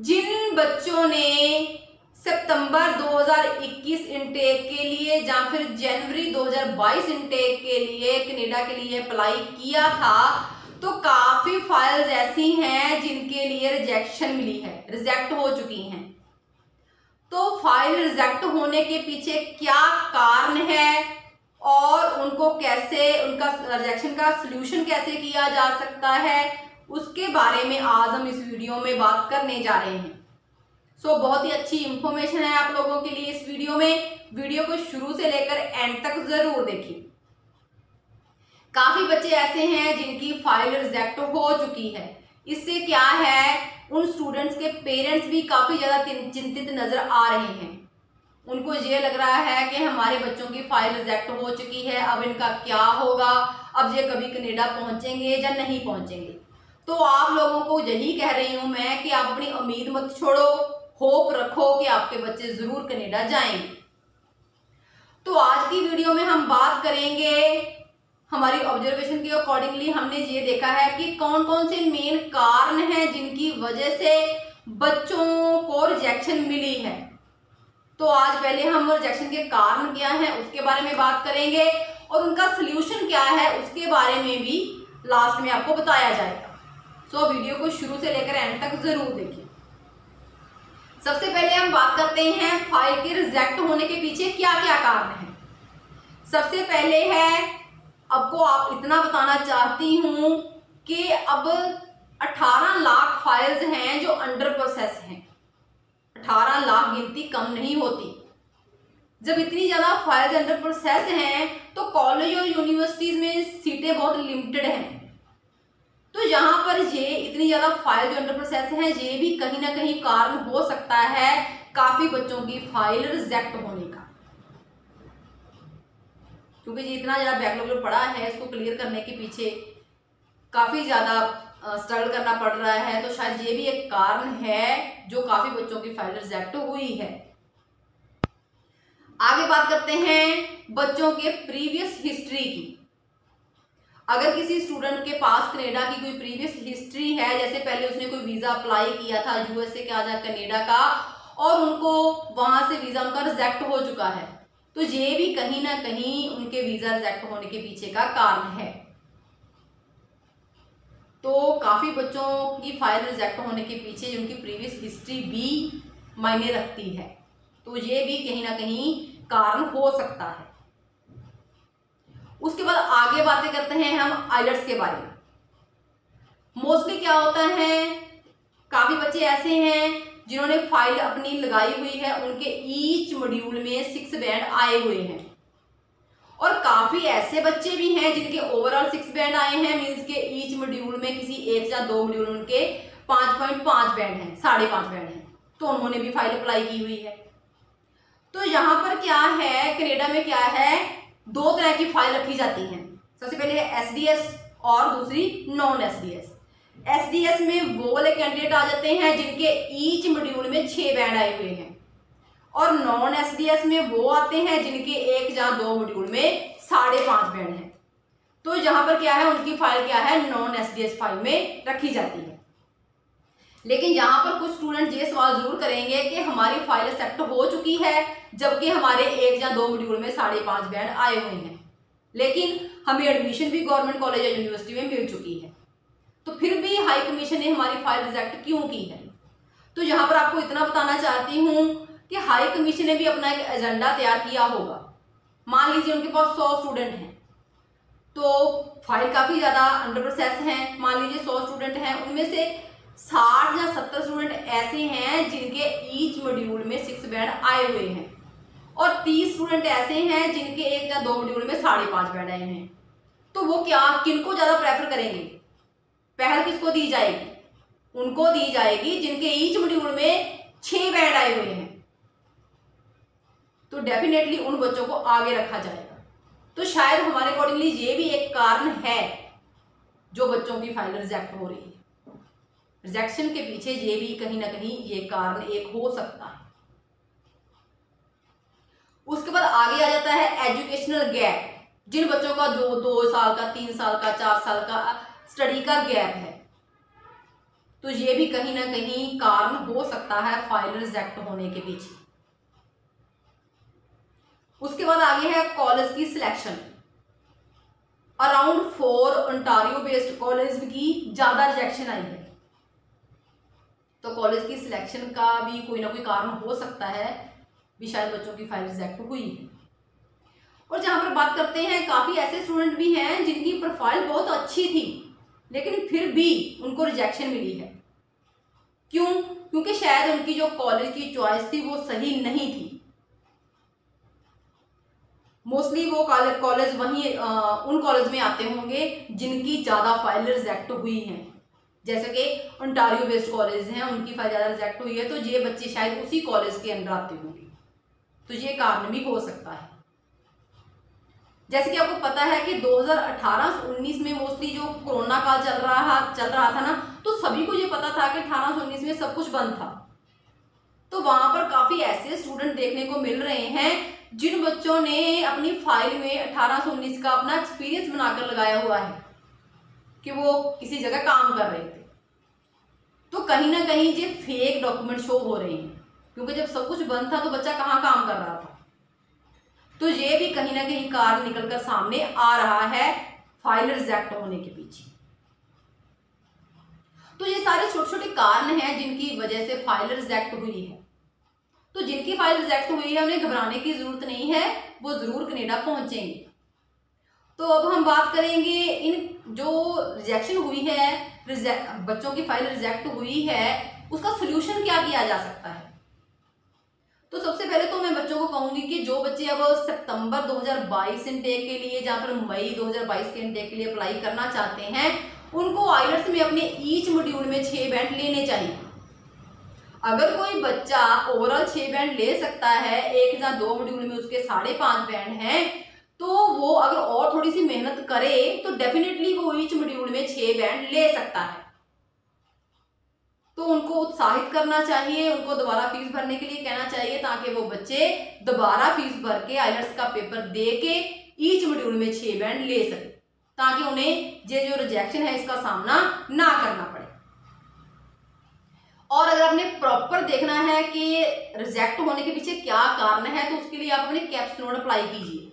जिन बच्चों ने सितंबर 2021 इनटेक के लिए या फिर जनवरी 2022 इनटेक के लिए कनेडा के लिए अप्लाई किया था तो काफ़ी फाइल्स ऐसी हैं जिनके लिए रिजेक्शन मिली है रिजेक्ट हो चुकी हैं। तो फ़ाइल रिजेक्ट होने के पीछे क्या कारण है और उनको कैसे, उनका रिजेक्शन का सोल्यूशन कैसे किया जा सकता है? उसके बारे में आज हम इस वीडियो में बात करने जा रहे हैं। सो so, बहुत ही अच्छी इंफॉर्मेशन है आप लोगों के लिए इस वीडियो में। वीडियो को शुरू से लेकर एंड तक ज़रूर देखिए काफ़ी बच्चे ऐसे हैं जिनकी फ़ाइल रिजेक्ट हो चुकी है। इससे क्या है उन स्टूडेंट्स के पेरेंट्स भी काफ़ी ज़्यादा चिंतित नज़र आ रहे हैं। उनको ये लग रहा है कि हमारे बच्चों की फ़ाइल रिजेक्ट हो चुकी है अब इनका क्या होगा अब ये कभी कनेडा पहुँचेंगे या नहीं पहुँचेंगे। तो आप लोगों को यही कह रही हूँ मैं कि आप अपनी उम्मीद मत छोड़ो, होप रखो कि आपके बच्चे ज़रूर कनेडा जाएँगे तो आज की वीडियो में हम बात करेंगे, हमारी ऑब्जर्वेशन के अकॉर्डिंगली हमने ये देखा है कि कौन कौन से मेन कारण हैं जिनकी वजह से बच्चों को रिजेक्शन मिली है। तो आज पहले हम रिजेक्शन के कारण क्या है, उसके बारे में बात करेंगे और उनका सोल्यूशन क्या है, उसके बारे में भी लास्ट में आपको बताया जाएगा। सो वीडियो को शुरू से लेकर एंड तक ज़रूर देखिए। सबसे पहले हम बात करते हैं फ़ाइल के रिजेक्ट होने के पीछे क्या क्या कारण है। सबसे पहले है आपको आप इतना बताना चाहती हूँ कि अब 18 लाख फाइल्स हैं जो अंडर प्रोसेस हैं। 18 लाख गिनती कम नहीं होती। जब इतनी ज़्यादा फाइल्स अंडर प्रोसेस हैं तो कॉलेज और यूनिवर्सिटीज़ में सीटें बहुत लिमिटेड हैं। तो यहाँ ये ज़्यादा फ़ाइल जो अंडर प्रोसेस है, ये भी कहीं ना कहीं कारण हो सकता है काफ़ी बच्चों की फ़ाइल रिजेक्ट होने का। क्योंकि ये इतना ज़्यादा बैकलॉग जो पड़ा है, इसको क्लियर करने के पीछे काफ़ी ज़्यादा स्ट्रगल करना पड़ रहा है। तो शायद ये भी एक कारण है जो काफ़ी बच्चों की फ़ाइल रिजेक्ट हुई है। आगे बात करते हैं बच्चों के प्रीवियस हिस्ट्री की। अगर किसी स्टूडेंट के पास कनेडा की कोई प्रीवियस हिस्ट्री है, जैसे पहले उसने कोई वीज़ा अप्लाई किया था यूएसए के आजा कनेडा का, और उनको वहाँ से वीज़ा उनका रिजेक्ट हो चुका है तो ये भी कहीं ना कहीं उनके वीज़ा रिजेक्ट होने के पीछे का कारण है। तो काफ़ी बच्चों की फ़ाइल रिजेक्ट होने के पीछे उनकी प्रीवियस हिस्ट्री भी मायने रखती है तो ये भी कहीं ना कहीं कारण हो सकता है। उसके बाद आगे बातें करते हैं हम आइलट्स के बारे में। मोस्टली क्या होता है, काफ़ी बच्चे ऐसे हैं जिन्होंने फ़ाइल अपनी लगाई हुई है, उनके ईच मॉड्यूल में सिक्स बैंड आए हुए हैं। और काफ़ी ऐसे बच्चे भी हैं जिनके ओवरऑल सिक्स बैंड आए हैं मीन्स के ईच मॉड्यूल में किसी एक या दो मॉड्यूल उनके पाँच पॉइंट पाँच बैंड हैं, साढ़े पाँच बैंड हैं। तो उन्होंने भी फ़ाइल अप्लाई की हुई है। तो यहाँ पर क्या है कनेडा में क्या है दो तरह की फ़ाइल रखी जाती है। सबसे पहले है एस और दूसरी non S D S S D S में वो वाले कैंडिडेट आ जाते हैं जिनके ईच मॉड्यूल में छह बैंड आए हुए हैं। और नॉन एस डी एस में वो आते हैं जिनके एक या दो मॉड्यूल में साढ़े पाँच बैंड हैं। तो यहाँ पर क्या है? उनकी फ़ाइल क्या है? Non S D S file में रखी जाती है। लेकिन यहाँ पर कुछ स्टूडेंट ये सवाल ज़रूर करेंगे कि हमारी फ़ाइल एक्सेप्ट हो चुकी है, जबकि हमारे एक या दो मॉड्यूल में साढ़े पाँच बैंड आए हुए हैं। लेकिन हमें एडमिशन भी गवर्नमेंट कॉलेज या यूनिवर्सिटी में मिल चुकी है। तो फिर भी हाई कमीशन ने हमारी फ़ाइल रिजेक्ट क्यों की है? तो यहाँ पर आपको इतना बताना चाहती हूँ कि हाई कमीशन ने भी अपना एक एजेंडा तैयार किया होगा। मान लीजिए उनके पास सौ स्टूडेंट हैं। तो फ़ाइल काफ़ी ज़्यादा अंडर प्रोसेस है। मान लीजिए सौ स्टूडेंट हैं, उनमें से साठ या सत्तर स्टूडेंट ऐसे हैं जिनके ईच मॉड्यूल में सिक्स बैंड आए हुए हैं। और तीस स्टूडेंट ऐसे हैं जिनके एक या दो मॉड्यूल में साढ़े पाँच बैंड आए हैं। तो वो क्या, किनको ज़्यादा प्रेफर करेंगे? पहल किसको दी जाएगी? उनको दी जाएगी जिनके ईच मॉड्यूल में छह बैंड आए हुए हैं। तो डेफिनेटली उन बच्चों को आगे रखा जाएगा। तो शायद हमारे अकॉर्डिंगली ये भी एक कारण है जो बच्चों की फ़ाइल रिजेक्ट हो रही है। रिजेक्शन के पीछे ये भी कहीं ना कहीं ये कारण एक हो सकता है। उसके बाद आगे आ जाता है एजुकेशनल गैप जिन बच्चों का जो दो साल का, तीन साल का, चार साल का स्टडी का गैप है तो ये भी कहीं ना कहीं कारण हो सकता है फ़ाइल रिजेक्ट होने के पीछे। उसके बाद आगे है कॉलेज की selection around four Ontario based college की ज़्यादा रिजेक्शन आई है। तो कॉलेज की सिलेक्शन का भी कोई ना कोई कारण हो सकता है, भी शायद बच्चों की फ़ाइल रिजेक्ट हुई। है और जहाँ पर बात करते हैं, काफ़ी ऐसे स्टूडेंट भी हैं जिनकी प्रोफ़ाइल बहुत अच्छी थी, लेकिन फिर भी उनको रिजेक्शन मिली है। क्यों? क्योंकि शायद उनकी जो कॉलेज की चॉइस थी वो सही नहीं थी। मोस्टली वो कॉलेज वहीं उन कॉलेज में आते होंगे जिनकी ज़्यादा फ़ाइल रिजेक्ट हुई हैं। जैसे कि ओंटारियो बेस्ड कॉलेज हैं, उनकी फ़ाइल ज़्यादा रिजेक्ट हुई है तो ये बच्चे शायद उसी कॉलेज के अंदर आते होंगे। तो ये कारण भी हो सकता है। जैसे कि आपको पता है कि 2018-19 में मोस्टली जो कोरोना काल चल रहा चल रहा था ना तो सभी को ये पता था कि 18-19 में सब कुछ बंद था। तो वहाँ पर काफ़ी ऐसे स्टूडेंट देखने को मिल रहे हैं, जिन बच्चों ने अपनी फ़ाइल में अठारह का अपना एक्सपीरियंस बनाकर लगाया हुआ है। कि वो किसी जगह काम कर रहे थे। तो कहीं ना कहीं ये फेक डॉक्यूमेंट शो हो रहे हैं। क्योंकि जब सब कुछ बंद था तो बच्चा कहाँ काम कर रहा था? तो ये भी कहीं ना कहीं कारण निकलकर सामने आ रहा है फ़ाइल रिजेक्ट होने के पीछे। तो ये सारे छोटे छोटे कारण हैं जिनकी वजह से फ़ाइल रिजेक्ट हुई है। तो जिनकी फ़ाइल रिजेक्ट हुई है, उन्हें घबराने की ज़रूरत नहीं है, वो ज़रूर कनेडा पहुँचेंगे। तो अब हम बात करेंगे इन जो रिजेक्शन हुई है बच्चों की फ़ाइल रिजेक्ट हुई है, उसका सोल्यूशन क्या किया जा सकता है? तो सबसे पहले तो मैं बच्चों को कहूँगी कि जो बच्चे अब सितंबर 2022 इनटेक के लिए या फिर मई 2022 के इनटेक के लिए अप्लाई करना चाहते हैं, उनको आइलट्स में अपने ईच मॉड्यूल में छह बैंड लेने चाहिए। अगर कोई बच्चा ओवरऑल छह बैंड ले सकता है, एक या दो मॉड्यूल में उसके साढ़े पाँच बैंड हैं तो वो अगर और थोड़ी सी मेहनत करे तो डेफिनेटली वो ईच मॉड्यूल में छह बैंड ले सकता है। तो उनको उत्साहित करना चाहिए, उनको दोबारा फ़ीस भरने के लिए कहना चाहिए, ताकि वो बच्चे दोबारा फ़ीस भर के आइलट्स का पेपर दे के ईच मॉड्यूल में छह बैंड ले सके, ताकि उन्हें ये जो रिजेक्शन है इसका सामना ना करना पड़े। और अगर आपने प्रॉपर देखना है कि रिजेक्ट होने के पीछे क्या कारण है तो उसके लिए आप अपने कैप्स नोट अप्लाई कीजिए।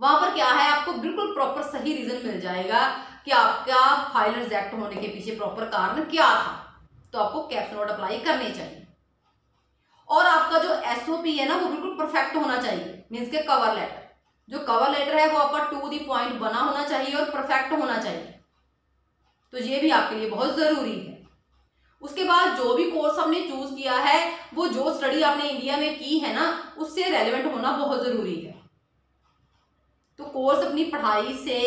वहाँ पर क्या है, आपको बिल्कुल प्रॉपर सही रीजन मिल जाएगा कि आपका फ़ाइल रिजेक्ट होने के पीछे प्रॉपर कारण क्या था। तो आपको कैप्स नोट अप्लाई करने चाहिए। और आपका जो एसओपी है ना, वो बिल्कुल परफेक्ट होना चाहिए। मीन्स के कवर लेटर जो कवर लेटर है, वो आपका टू दी पॉइंट बना होना चाहिए और परफेक्ट होना चाहिए। तो ये भी आपके लिए बहुत ज़रूरी है। उसके बाद जो भी कोर्स हमने चूज़ किया है, वो जो स्टडी आपने इंडिया में की है ना, उससे रेलिवेंट होना बहुत ज़रूरी है। तो कोर्स अपनी पढ़ाई से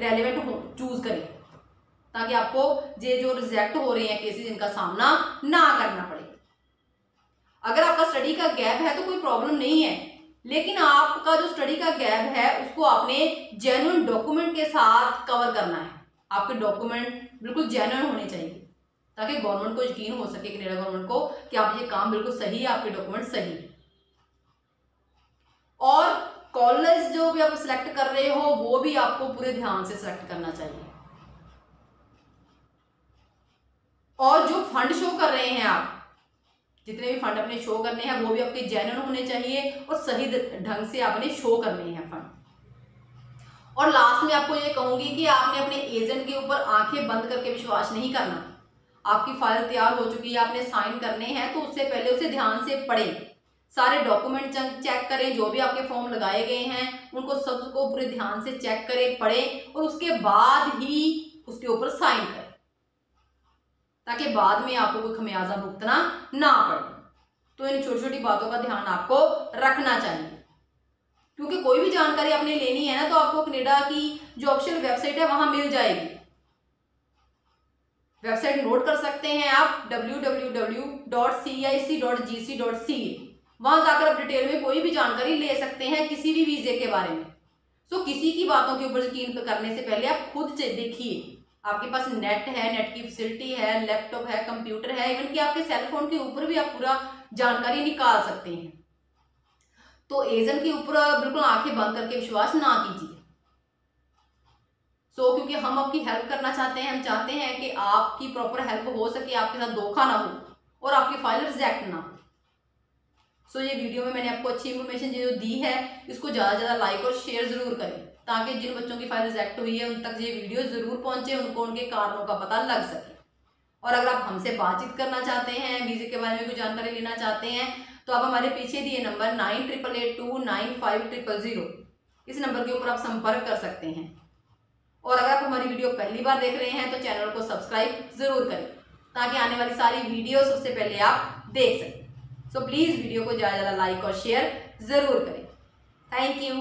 रेलिवेंट हो चूज़ करें। ताकि आपको ये जो रिजेक्ट हो रहे हैं केसेस इनका सामना ना करना पड़े। अगर आपका स्टडी का गैप है तो कोई प्रॉब्लम नहीं है। लेकिन आपका जो स्टडी का गैप है, उसको आपने जेन्युइन डॉक्यूमेंट के साथ कवर करना है। आपके डॉक्यूमेंट बिल्कुल जेन्युइन होने चाहिए, ताकि गवर्नमेंट को यकीन हो सके कनेडा गवर्नमेंट को, कि आप ये काम बिल्कुल सही है, आपके डॉक्यूमेंट सही है। और कॉलेज जो भी आप सिलेक्ट कर रहे हो, वो भी आपको पूरे ध्यान से सिलेक्ट करना चाहिए। और जो फंड शो कर रहे हैं आप, जितने भी फंड अपने शो करने हैं, वो भी आपके जेन्युइन होने चाहिए और सही ढंग से आपने शो करने हैं फंड और लास्ट में आपको ये कहूँगी कि आपने अपने एजेंट के ऊपर आँखें बंद करके विश्वास नहीं करना। आपकी फ़ाइल तैयार हो चुकी है, आपने साइन करने हैं तो उससे पहले उसे ध्यान से पढ़ें। सारे डॉक्यूमेंट चेक करें, जो भी आपके फॉर्म लगाए गए हैं, उनको सबको पूरे ध्यान से चेक करें, पढ़ें और उसके बाद ही उसके ऊपर साइन करें। ताकि बाद में आपको कोई खमियाजा भुगतना ना पड़े। तो इन छोटी छोटी बातों का ध्यान आपको रखना चाहिए। क्योंकि कोई भी जानकारी आपने लेनी है ना तो आपको कनेडा की जो ऑप्शन वेबसाइट है, वहाँ मिल जाएगी। वेबसाइट नोट कर सकते हैं आप www.cic.gc.ca वहाँ जाकर आप डिटेल में कोई भी जानकारी ले सकते हैं किसी भी वीजे के बारे में। सो किसी की बातों के ऊपर यकीन करने से पहले आप खुद देखिए। आपके पास नेट है नेट की फैसिलिटी है लैपटॉप है कंप्यूटर है इवन कि आपके सेलफोन के ऊपर भी आप पूरा जानकारी निकाल सकते हैं। तो एजेंट के ऊपर बिल्कुल आँखें बंद करके विश्वास ना कीजिए। सो so, क्योंकि हम आपकी हेल्प करना चाहते हैं हम चाहते हैं कि आपकी प्रॉपर हेल्प हो सके आपके साथ धोखा ना हो और आपकी फ़ाइल रिजेक्ट ना सो ये वीडियो में मैंने आपको अच्छी इन्फॉर्मेशन जो दी है, इसको ज़्यादा से ज़्यादा लाइक और शेयर ज़रूर करें, ताकि जिन बच्चों की फ़ाइल रिजेक्ट हुई है, उन तक ये वीडियो ज़रूर पहुँचे, उनको उनके कारणों का पता लग सके। और अगर आप हमसे बातचीत करना चाहते हैं वीजे के बारे में कोई जानकारी लेना चाहते हैं तो आप हमारे पीछे दिए number nine triple eight two nine five triple zero इस नंबर के ऊपर आप संपर्क कर सकते हैं। और अगर आप हमारी वीडियो पहली बार देख रहे हैं तो चैनल को सब्सक्राइब ज़रूर करें, ताकि आने वाली सारी वीडियो सबसे पहले आप देख सकें। सो प्लीज़ वीडियो को ज़्यादा ज़्यादा लाइक और शेयर ज़रूर करें। Thank you